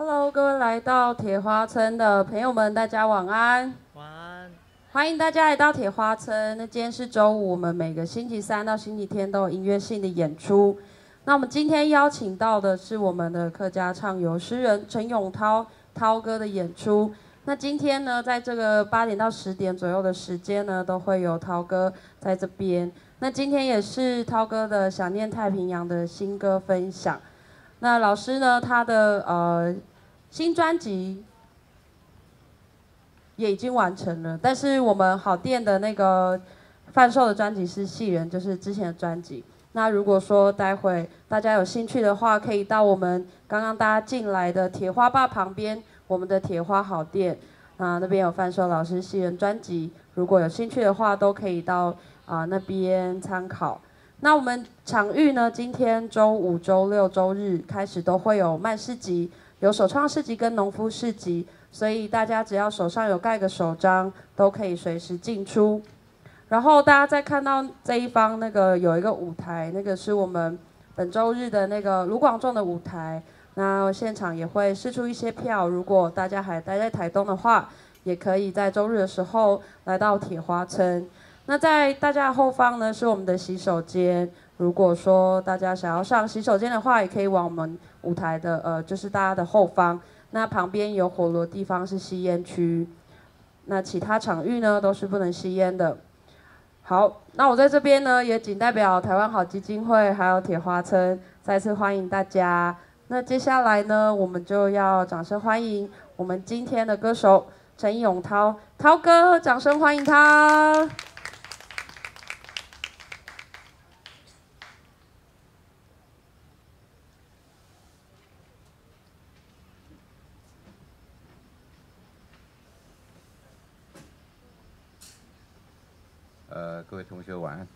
Hello，各位来到铁花村的朋友们，大家晚安。晚安。欢迎大家来到铁花村。那今天是周五，我们每个星期三到星期天都有音乐性的演出。那我们今天邀请到的是我们的客家唱游诗人陈永涛涛哥的演出。那今天呢，在这个八点到十点左右的时间呢，都会有涛哥在这边。那今天也是涛哥的《想念太平洋》的新歌分享。那老师呢，他的呃新专辑也已经完成了，但是我们好店的那个贩售的专辑是《戏人》，就是之前的专辑。那如果说待会大家有兴趣的话，可以到我们刚刚大家进来的铁花坝旁边。我们的铁花好店啊，那边有贩售老师戏人专辑，如果有兴趣的话，都可以到啊那边参考。那我们场域呢，今天周五、周六、周日开始都会有卖市集，有首创市集跟农夫市集，所以大家只要手上有盖个手章，都可以随时进出。然后大家再看到这一方那个有一个舞台，那个是我们本周日的那个卢广仲的舞台。那现场也会试出一些票，如果大家还待在台东的话，也可以在周日的时候来到铁花村。那在大家的后方呢是我们的洗手间，如果说大家想要上洗手间的话，也可以往我们舞台的呃，就是大家的后方。那旁边有火炉的地方是吸烟区，那其他场域呢都是不能吸烟的。好，那我在这边呢也仅代表台湾好基金会还有铁花村，再次欢迎大家。那接下来呢，我们就要掌声欢迎我们今天的歌手陈永涛，涛哥，掌声欢迎他。呃，各位同学晚安。